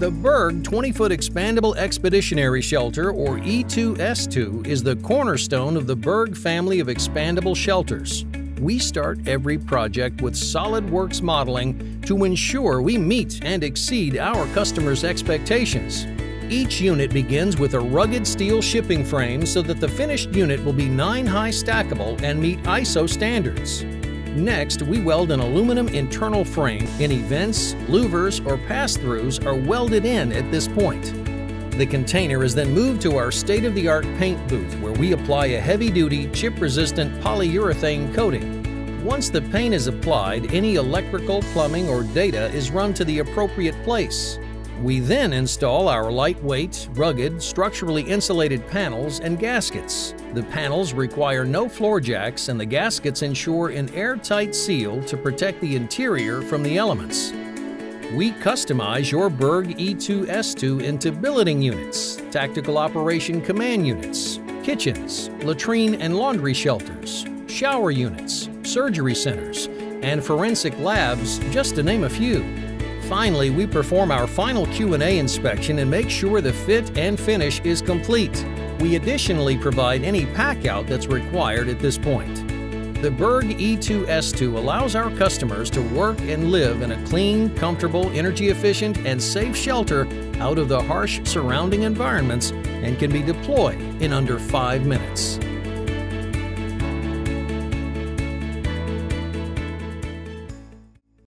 The Berg 20-foot expandable expeditionary shelter, or E2S2, is the cornerstone of the Berg family of expandable shelters. We start every project with SolidWorks modeling to ensure we meet and exceed our customers' expectations. Each unit begins with a rugged steel shipping frame so that the finished unit will be 9-high stackable and meet ISO standards. Next, we weld an aluminum internal frame. Any vents, louvers, or pass-throughs are welded in at this point. The container is then moved to our state-of-the-art paint booth where we apply a heavy-duty, chip-resistant polyurethane coating. Once the paint is applied, any electrical, plumbing, or data is run to the appropriate place. We then install our lightweight, rugged, structurally insulated panels and gaskets. The panels require no floor jacks and the gaskets ensure an airtight seal to protect the interior from the elements. We customize your Berg E2S2 into billeting units, tactical operation command units, kitchens, latrine and laundry shelters, shower units, surgery centers, and forensic labs, just to name a few. Finally, we perform our final Q&A inspection and make sure the fit and finish is complete. We additionally provide any pack-out that's required at this point. The Berg E2S2 allows our customers to work and live in a clean, comfortable, energy-efficient, and safe shelter out of the harsh surrounding environments and can be deployed in under five minutes.